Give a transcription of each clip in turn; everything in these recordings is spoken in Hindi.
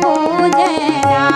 पूजना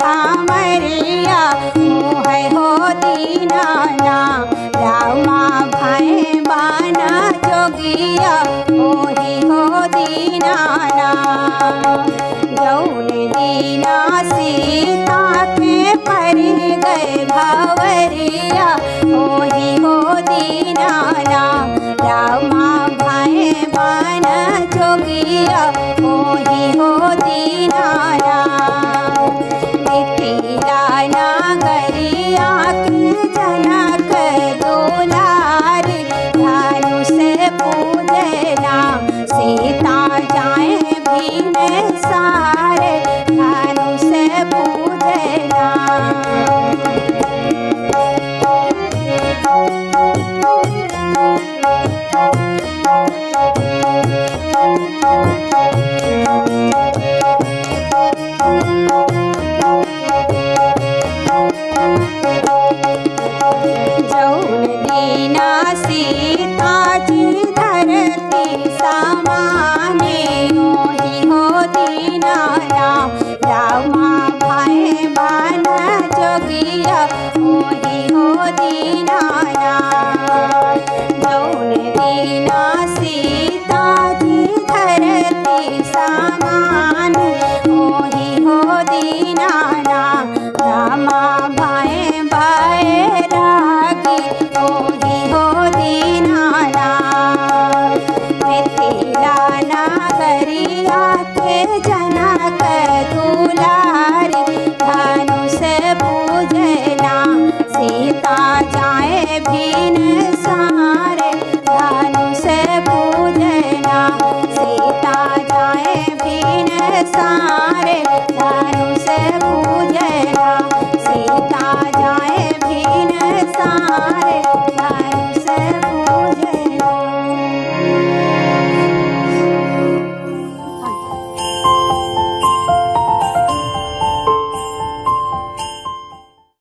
भामरिया मुँह हो दीनाना रामा भाई बाना जोगिया, मोही हो दीनाना जौन दीना सीता के पर गए भावरिया, मोही हो दीनाना रामा